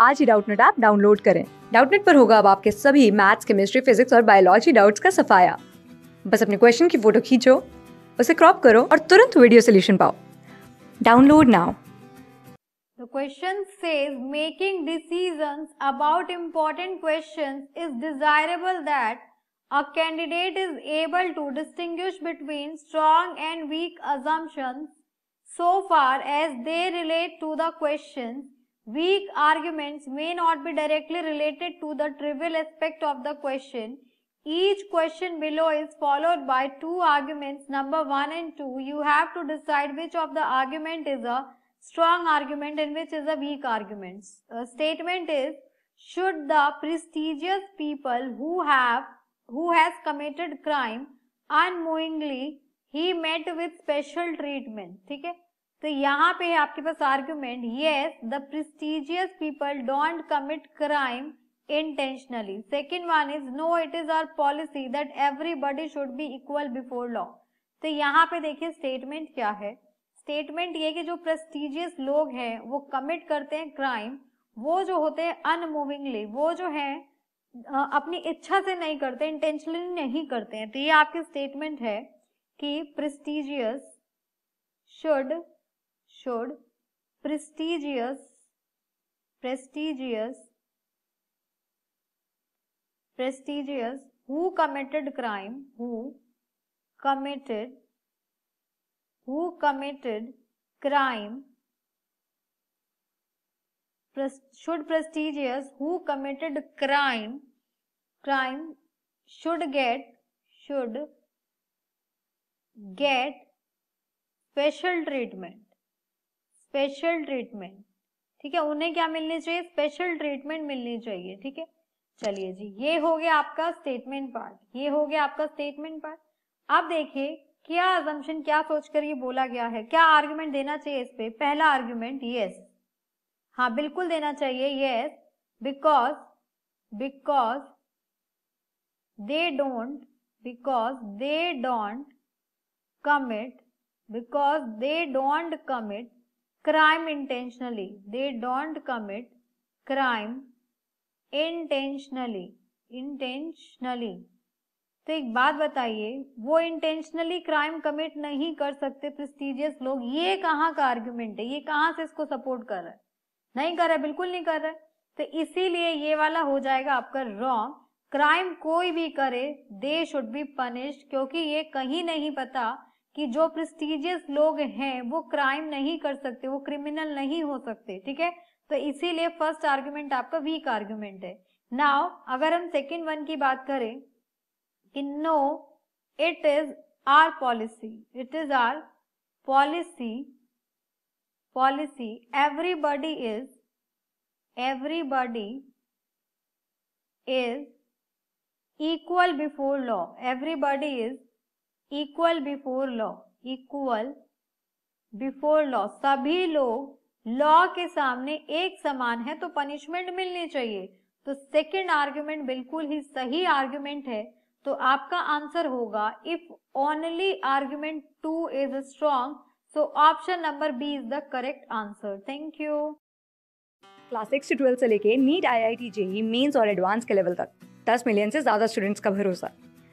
आज ही Doubtnut app download करें डाउटनेट पर होगा अब आपके सभी मैथ्स केमिस्ट्री फिजिक्स और बायोलॉजी डाउट्स का सफाया बस अपने क्वेश्चन की फ़ोटो खींचो उसे क्रॉप करो और तुरंत वीडियो सोल्यूशन पाओ download now The question says making decisions about important questions is desirable that a candidate is able to distinguish between strong and weak assumptions so far as they relate to the questions Weak arguments may not be directly related to the trivial aspect of the question. Each question below is followed by two arguments, number 1 and 2. You have to decide which of the argument is a strong argument and which is a weak argument. A statement is, should the prestigious people who have who has committed crime unknowingly he met with special treatment ठीक है तो यहाँ पे है आपके पास argument yes the prestigious people don't commit crime intentionally second one is no it is our policy that everybody should be equal before law तो यहाँ पे देखिए स्टेटमेंट क्या है? स्टेटमेंट ये कि जो प्रेस्टिजियस लोग हैं, वो कमिट करते हैं क्राइम वो जो होते हैं अनमूविंगली वो जो है अपनी इच्छा से नहीं करते इंटेंशनली नहीं करते हैं। तो ये आपकी स्टेटमेंट है कि prestigious should should prestigious prestigious prestigious who committed crime who committed who committed crime should prestigious who committed crime crime should get should get special treatment special treatment ठीक है, उन्हें क्या मिलनी चाहिए? स्पेशल ट्रीटमेंट मिलनी चाहिए, ठीक है? चलिए जी, ये हो गया आपका स्टेटमेंट पार्ट ये हो गया आपका स्टेटमेंट पार्ट अब देखिए, क्या अजम्पन क्या सोचकर ये बोला गया है? क्या आर्ग्यूमेंट देना चाहिए इस पे? पहला आर्ग्यूमेंट यस हाँ बिल्कुल देना चाहिए yes because because they don't because they don't commit because they don't commit crime intentionally. They don't commit crime intentionally. Intentionally. तो एक बात बताइए, वो इंटेंशनली क्राइम कमिट नहीं कर सकते प्रेस्टिजियस लोग। ये कहाँ का आर्ग्यूमेंट है? ये कहाँ से इसको सपोर्ट कर रहा है? नहीं कर रहा है, बिल्कुल नहीं कर रहा है। तो इसीलिए ये वाला हो जाएगा आपका रॉन्ग क्राइम कोई भी करे दे शुड बी पनिश्ड क्योंकि ये कहीं नहीं पता कि जो प्रेस्टिजियस लोग हैं, वो क्राइम नहीं कर सकते, वो क्रिमिनल नहीं हो सकते, ठीक है? तो इसीलिए फ़र्स्ट आर्ग्यूमेंट आपका वीक आर्ग्यूमेंट है। नाउ अगर हम सेकेंड वन की बात करें, कि no it is our policy it is our policy policy everybody is everybody is equal before law everybody is equal before law equal before law सभी लोग लॉ के सामने एक समान है तो पनिशमेंट मिलनी चाहिए। तो सेकेंड आर्ग्यूमेंट बिल्कुल ही सही आर्ग्यूमेंट है। तो आपका आंसर होगा if only argument two is strong so option number B is the correct answer thank you class six से ट्वेल्थ से लेके NEET I I T JEE mains और एडवांस के लेवल तक। दस मिलियन से ज़्यादा स्टूडेंट्स का भरोसा।